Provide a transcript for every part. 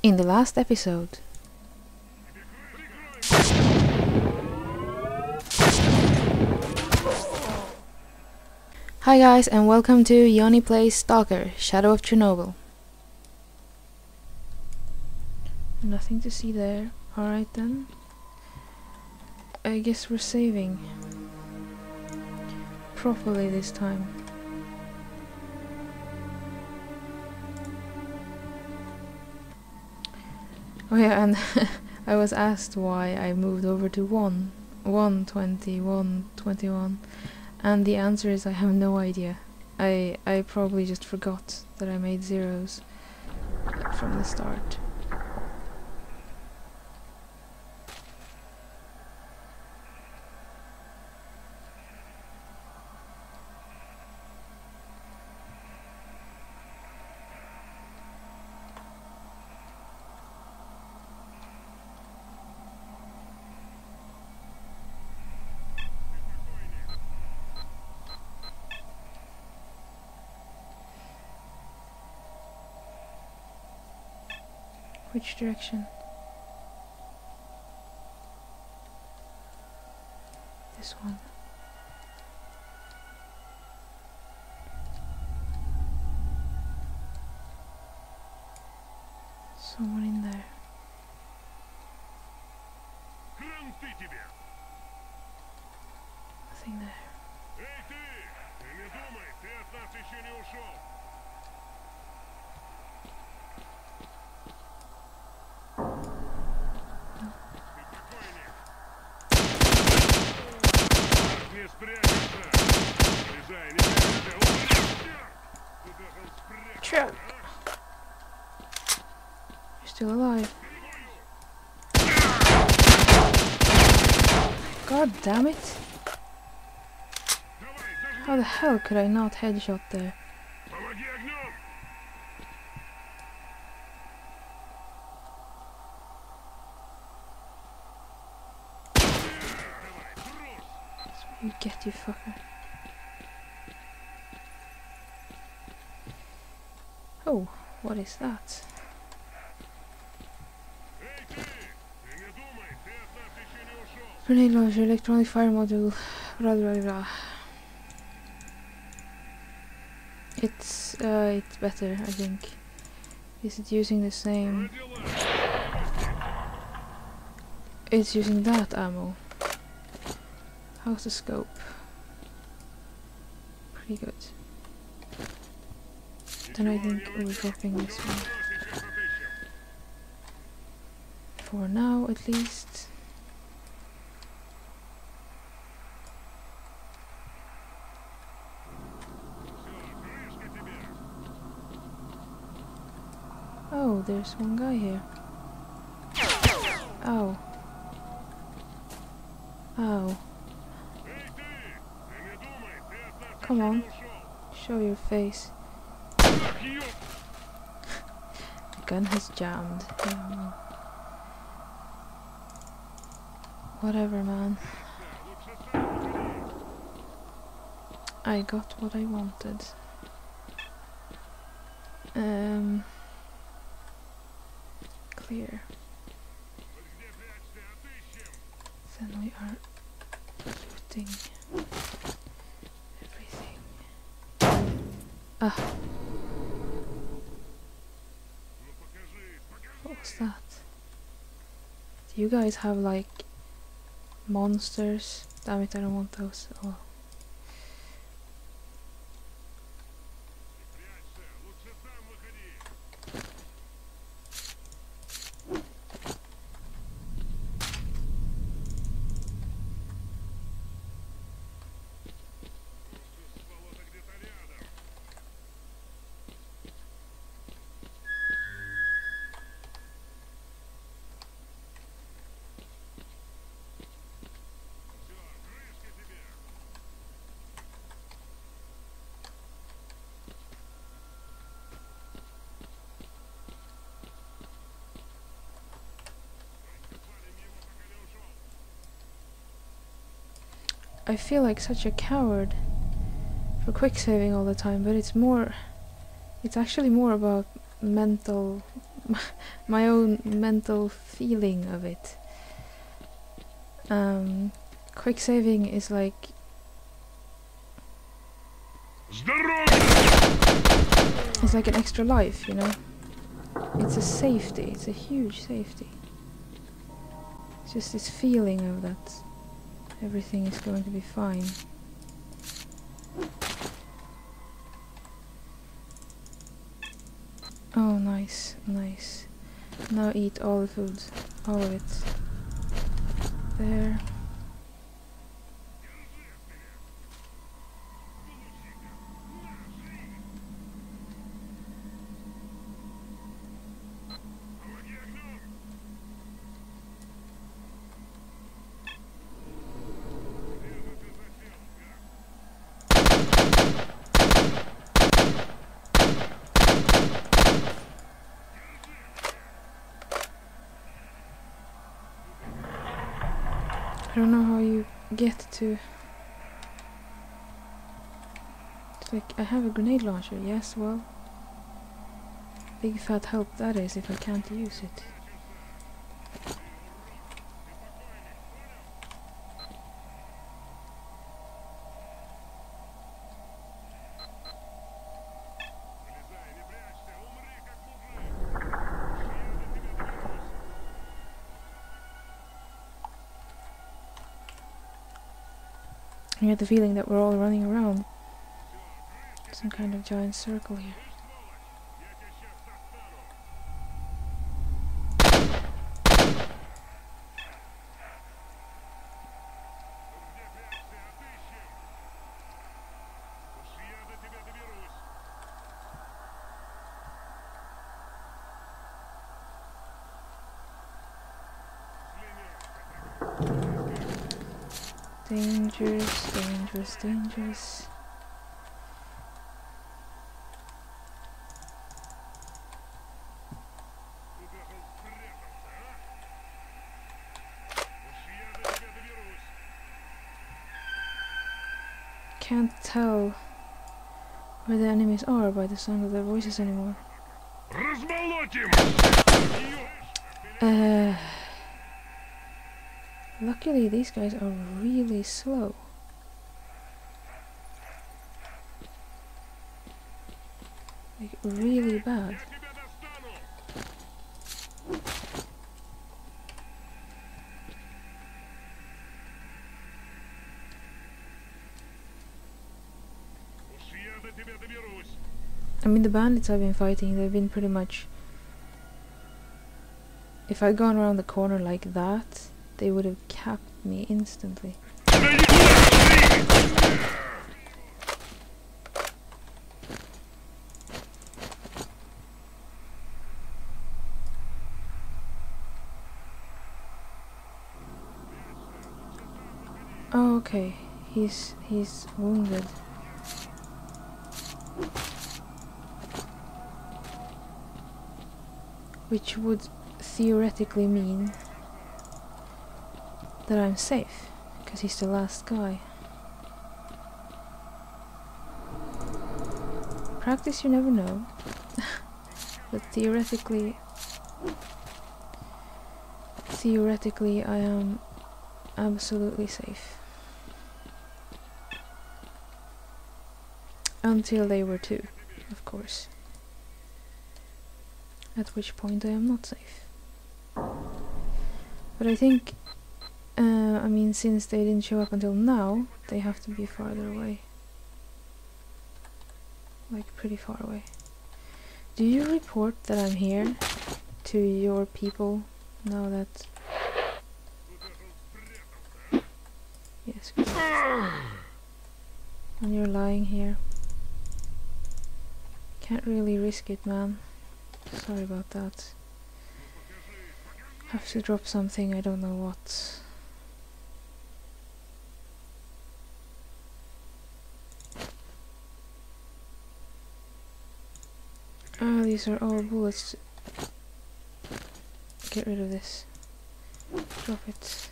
In the last episode. Hi guys and welcome to Yeonni Plays Stalker, Shadow of Chernobyl. Nothing to see there. Alright then. I guess we're saving. Properly this time. Oh yeah, and I was asked why I moved over to 1, 120, 121, and the answer is I have no idea. I, I probably just forgot that I made zeros from the start. Which direction? This one. Someone in there. Кранты тебе! Nothing there. Эй ты! Ты не думай, ты от нас еще не ушел! damn it! How the hell could I not headshot there? You get you fucker. Oh, what is that? Grenade large electronic fire module, blah blah blah. It's uh, it's better, I think. Is it using the same? It's using that ammo. How's the scope? Pretty good. Then I think we're dropping this one. For now, at least. Oh, there's one guy here. Oh. Oh. Come on. Show your face. the gun has jammed. Whatever, man. I got what I wanted. Um clear. Then we are putting everything. Ah. What was that? Do you guys have like monsters? Damn it, I don't want those. Oh. I feel like such a coward for quick saving all the time, but it's more, it's actually more about mental, my own mental feeling of it. Um, quick saving is like. It's like an extra life, you know? It's a safety, it's a huge safety. It's just this feeling of that everything is going to be fine. Oh, nice, nice. Now eat all the food, all of it. There. Don't know how you get to. It's like I have a grenade launcher. Yes, well, big fat help that is if I can't use it. I get the feeling that we're all running around some kind of giant circle here. dangerous, dangerous, dangerous. Can't tell where the enemies are by the sound of their voices anymore. Uh... Luckily, these guys are really slow. Like, really bad. I mean, the bandits I've been fighting, they've been pretty much... If I'd gone around the corner like that, they would have capped me instantly. Oh, okay. He's he's wounded. Which would theoretically mean that I'm safe, because he's the last guy. Practice, you never know. but theoretically, theoretically, I am absolutely safe. Until they were two, of course. At which point I am not safe. But I think, uh, I mean, since they didn't show up until now, they have to be farther away. Like, pretty far away. Do you report that I'm here to your people now that. Yes, good. And you're lying here. Can't really risk it, man. Sorry about that. Have to drop something, I don't know what. these are all bullets. Get rid of this. Drop it.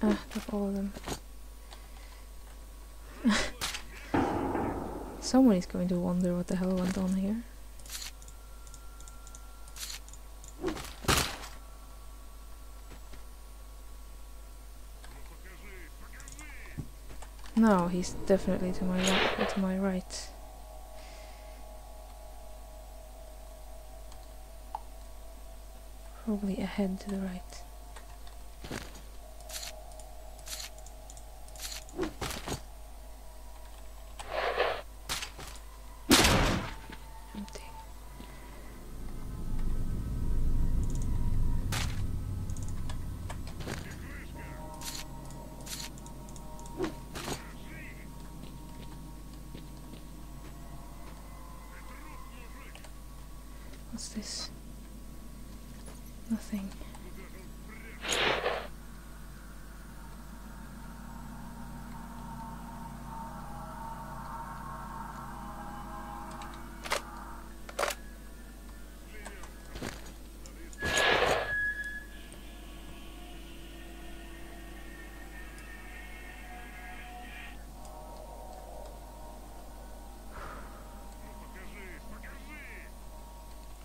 Ah, drop all of them. Someone is going to wonder what the hell went on here. No, he's definitely to my right. To my right. Probably ahead to the right.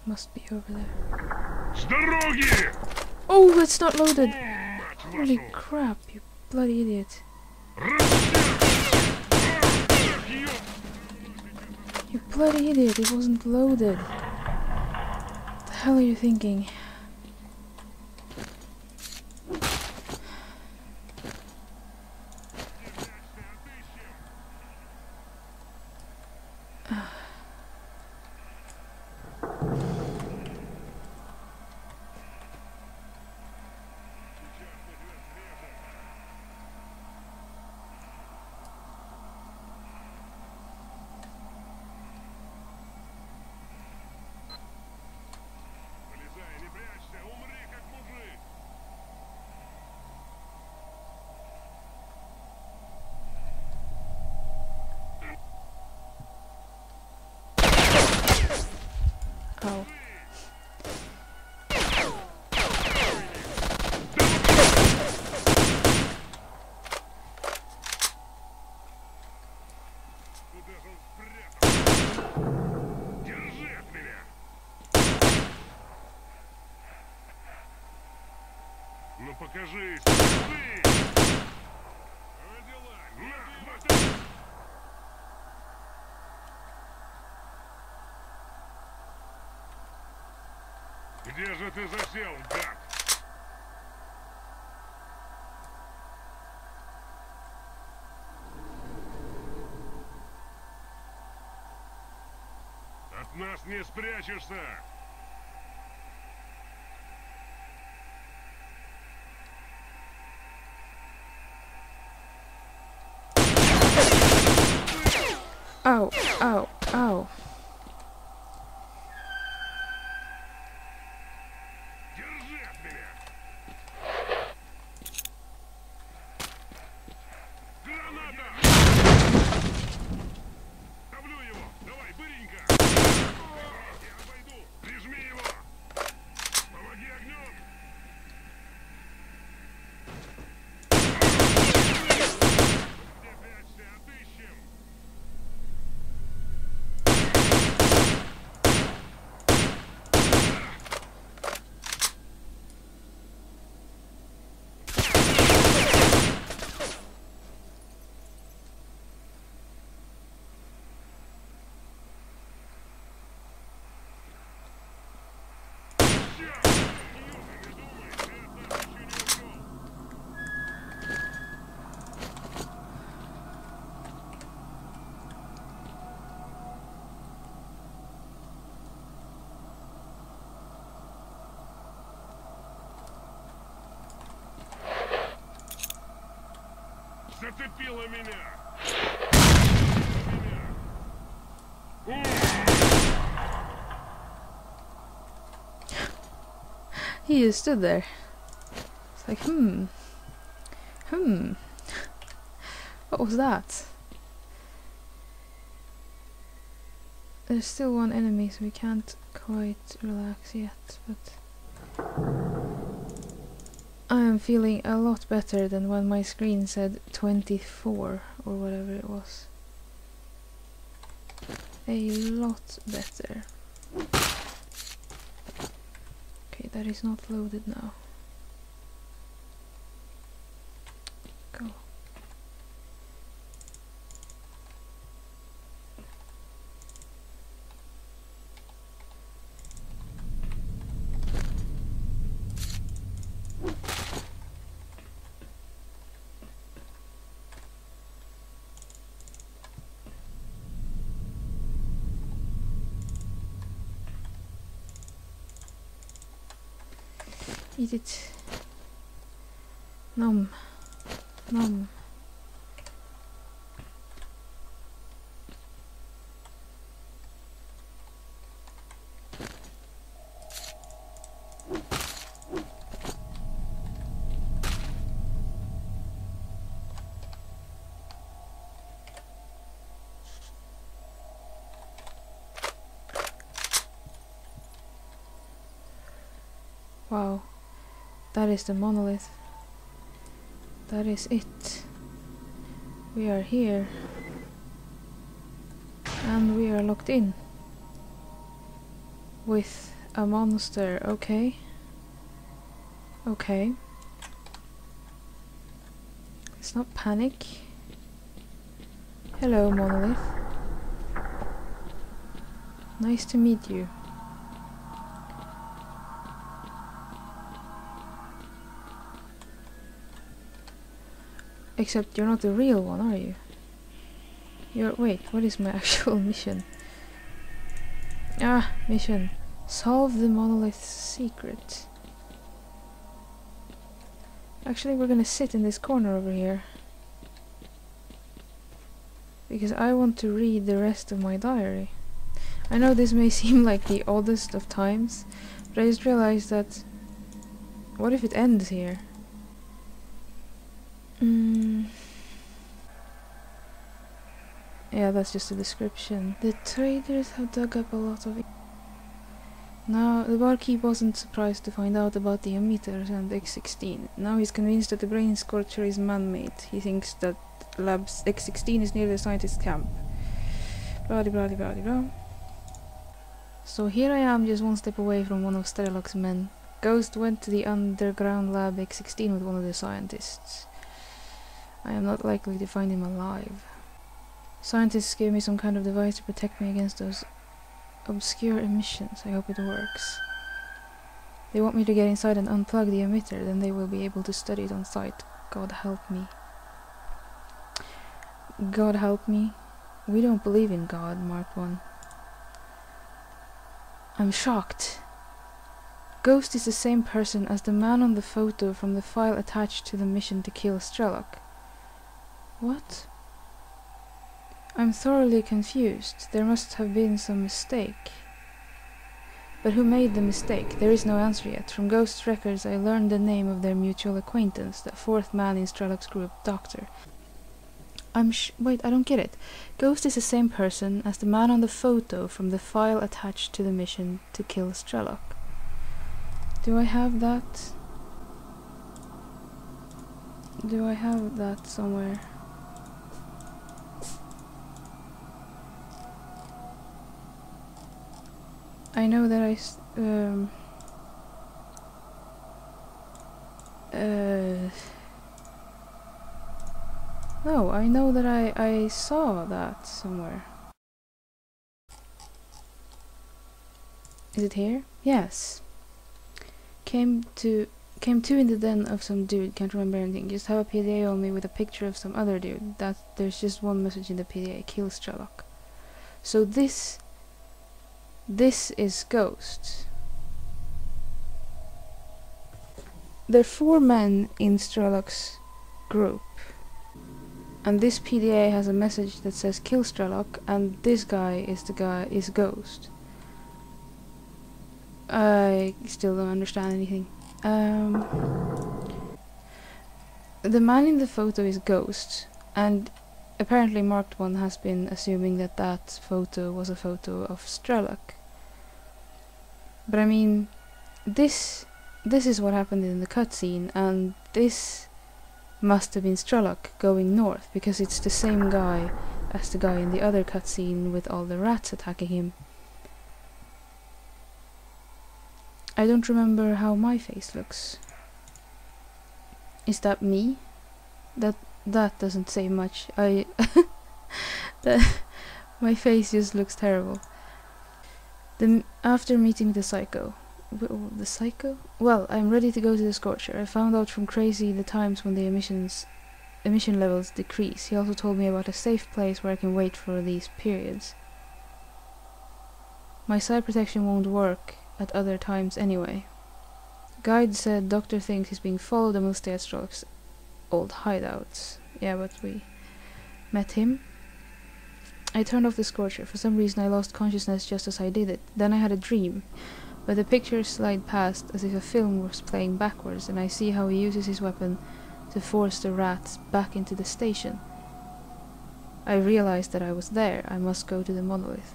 Must be over there. Oh, it's not loaded! Holy crap, you bloody idiot. You bloody idiot, it wasn't loaded. What the hell are you thinking? Ah. Куда же он спрятал? Держи от меня! Ну покажись! О, дела! На, хватай! Где же ты засел, гад? здесь не спрячешься! Ау, ау, ау. Зацепила меня! Меня! Ух! He just stood there. It's like, hmm. Hmm. What was that? There's still one enemy, so we can't quite relax yet, but... I am feeling a lot better than when my screen said 24 or whatever it was. A lot better. Okay, that is not loaded now. Eat it. Nom. Nom. Wow. That is the monolith. That is it. We are here. And we are locked in. With a monster, okay. Okay. Let's not panic. Hello, monolith. Nice to meet you. Except you're not the real one, are you? You're- wait, what is my actual mission? Ah, mission. Solve the monolith's secret. Actually, we're gonna sit in this corner over here. Because I want to read the rest of my diary. I know this may seem like the oddest of times, but I just realized that... What if it ends here? Mm. Yeah, that's just a description. The traders have dug up a lot of. Now, the barkeep wasn't surprised to find out about the emitters and X16. Now he's convinced that the brain scorcher is man-made. He thinks that Labs X16 is near the scientist camp. Blah blah blah blah blah. So here I am, just one step away from one of Strelok's men. Ghost went to the underground lab X16 with one of the scientists. I am not likely to find him alive. Scientists gave me some kind of device to protect me against those obscure emissions. I hope it works. They want me to get inside and unplug the emitter, then they will be able to study it on site. God help me. God help me. We don't believe in God, Mark 1. I'm shocked. Ghost is the same person as the man on the photo from the file attached to the mission to kill Strelok. What? I'm thoroughly confused. There must have been some mistake. But who made the mistake? There is no answer yet. From Ghost's records I learned the name of their mutual acquaintance, the fourth man in Strelok's group, Doctor. I'm sh- wait, I don't get it. Ghost is the same person as the man on the photo from the file attached to the mission to kill Strelok. Do I have that? Do I have that somewhere? I know that I um uh no, I know that I I saw that somewhere. Is it here? Yes. Came to came to in the den of some dude, can't remember anything. Just have a PDA on me with a picture of some other dude. That there's just one message in the PDA, kill Strelok. So this this is Ghost. There are four men in Strelok's group. And this PDA has a message that says kill Strelok and this guy is the guy is Ghost. I still don't understand anything. Um, the man in the photo is Ghost and apparently marked one has been assuming that that photo was a photo of Strelok. But I mean, this this is what happened in the cutscene, and this must have been Strelok going north because it's the same guy as the guy in the other cutscene with all the rats attacking him. I don't remember how my face looks. Is that me? That that doesn't say much. I my face just looks terrible. The after meeting the psycho, the psycho. Well, I'm ready to go to the scorcher. I found out from Crazy the times when the emissions emission levels decrease. He also told me about a safe place where I can wait for these periods. My psi protection won't work at other times anyway. Guide said doctor thinks he's being followed and will stay at old hideouts. Yeah, but we met him. I turned off the scorcher. For some reason I lost consciousness just as I did it. Then I had a dream. But the pictures slide past as if a film was playing backwards and I see how he uses his weapon to force the rats back into the station. I realized that I was there. I must go to the monolith.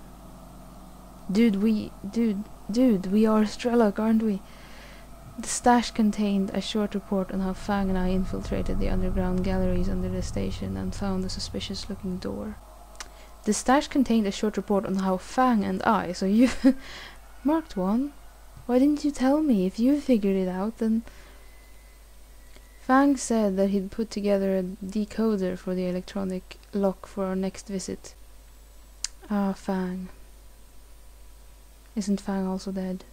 Dude, we... Dude, dude, we are Strelok, aren't we? The stash contained a short report on how Fang and I infiltrated the underground galleries under the station and found a suspicious looking door. The stash contained a short report on how Fang and I, so you marked one. Why didn't you tell me? If you figured it out, then... Fang said that he'd put together a decoder for the electronic lock for our next visit. Ah, Fang. Isn't Fang also dead?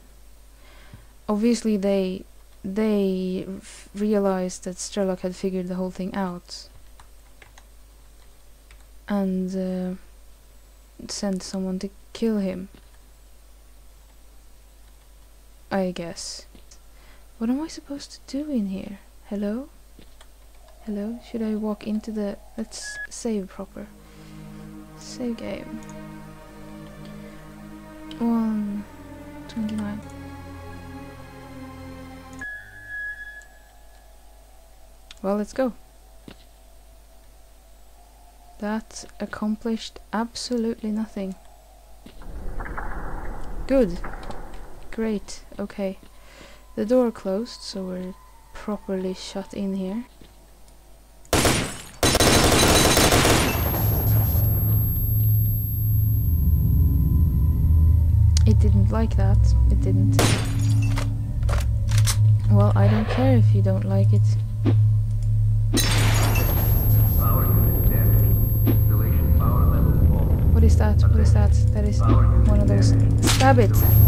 Obviously they they realized that Strelok had figured the whole thing out and uh, sent someone to kill him. I guess. What am I supposed to do in here? Hello? Hello? Should I walk into the... Let's save proper. Save game. 129. Well, let's go. That accomplished absolutely nothing. Good. Great. Okay. The door closed, so we're properly shut in here. It didn't like that. It didn't. Well, I don't care if you don't like it. What is that? What is that? That is one of those. Stab it!